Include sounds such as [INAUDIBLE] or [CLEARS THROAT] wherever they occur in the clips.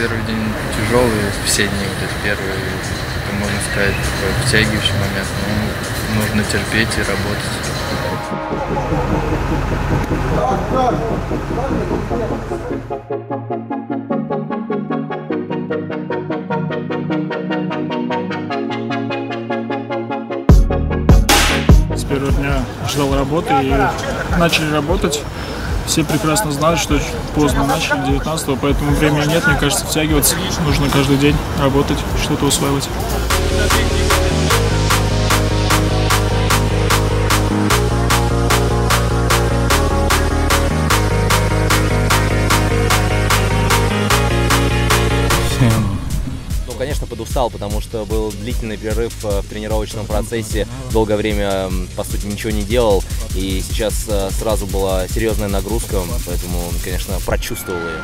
первый день тяжелый, все дни вот эти первые, это можно сказать, втягивающий момент. Но нужно терпеть и работать. С первого дня ждал работы и начали работать. Все прекрасно знают, что поздно начали, 19 поэтому времени нет, мне кажется, втягиваться. Нужно каждый день работать, что-то усваивать. Подустал, потому что был длительный перерыв э, в тренировочном процессе. Долгое время, по сути, ничего не делал. И сейчас э, сразу была серьезная нагрузка, поэтому, конечно, прочувствовал ее.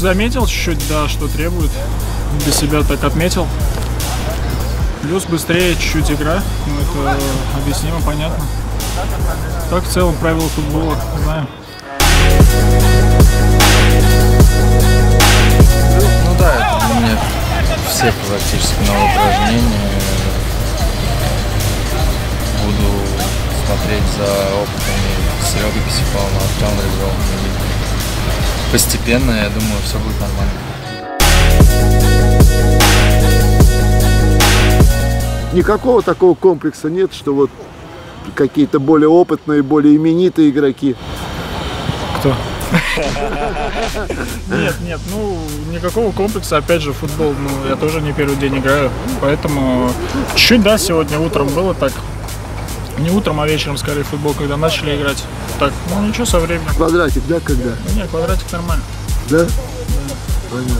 Заметил чуть-чуть, да, что требует. Для себя так отметил. Плюс быстрее чуть-чуть игра. Ну, это объяснимо, понятно. Так, в целом, правила футбола знаем. Ну да, это у меня все практически новые упражнения. Буду смотреть за опытами Серега Кисипалом, Артем Рыжовым. Постепенно, я думаю, все будет нормально. Никакого такого комплекса нет, что вот какие-то более опытные, более именитые игроки. Кто? Нет, нет, ну никакого комплекса, опять же, футбол, ну я тоже не первый день играю, поэтому чуть-чуть, да, сегодня утром было так, не утром, а вечером, скорее, футбол, когда начали играть. Так, ну ничего, со временем. Квадратик, да, когда? Ну, нет, квадратик нормально. Да? Понятно.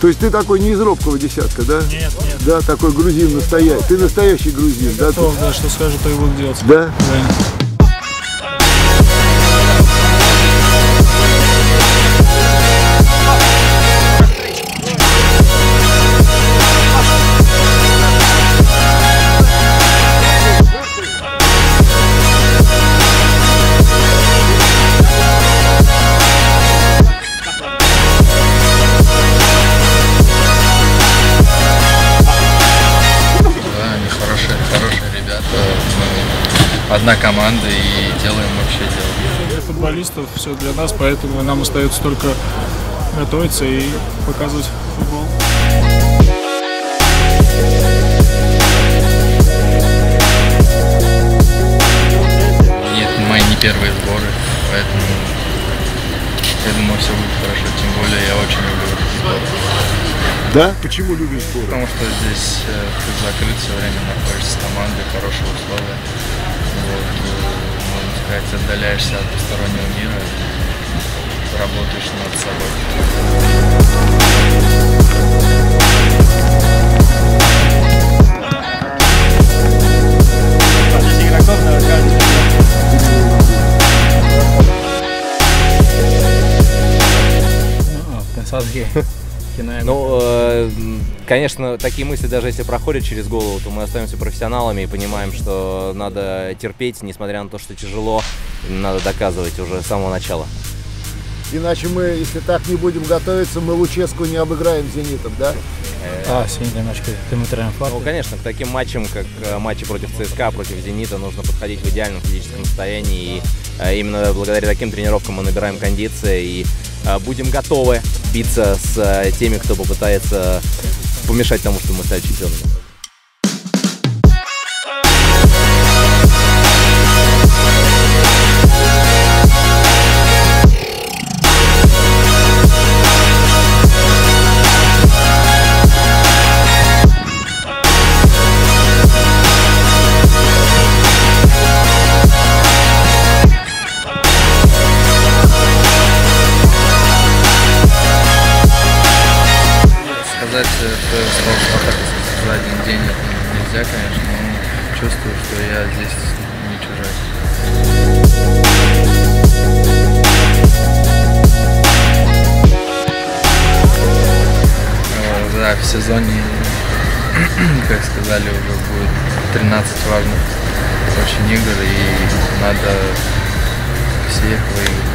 То есть ты такой не из робкого десятка, да? Нет, нет. Да, такой грузин настоящий. Ты настоящий грузин, да? Кто, да, что скажет, то и буду делать. Да? Да. Одна команда и делаем общее дело. Для футболистов все для нас, поэтому нам остается только готовиться и показывать футбол. Это мои не первые сборы, поэтому я думаю, все будет хорошо. Тем более я очень люблю этот сбор. Да? Почему любишь сбор? Потому что здесь э, ты закрыт все время, находишься с командой, хорошие условия. Сказать, отдаляешься от постороннего мира, работаешь над собой. Ну, э, конечно, такие мысли, даже если проходят через голову, то мы остаемся профессионалами и понимаем, что надо терпеть, несмотря на то, что тяжело, надо доказывать уже с самого начала. Иначе мы, если так не будем готовиться, мы Луческу не обыграем зенитом, да? А, сегодня немножко комментарием Ну, конечно, к таким матчам, как э, матчи против ЦСКА, против Зенита, нужно подходить в идеальном физическом состоянии. И э, именно благодаря таким тренировкам мы набираем кондиции и э, будем готовы биться с э, теми, кто попытается помешать тому, что мы стали чемпионами. Сказать, что стал Спартака за один день это нельзя, конечно, но чувствую, что я здесь не чужой. Да, в сезоне, [CLEARS THROAT] как сказали, уже будет 13 важных очень игр, и надо все их выиграть.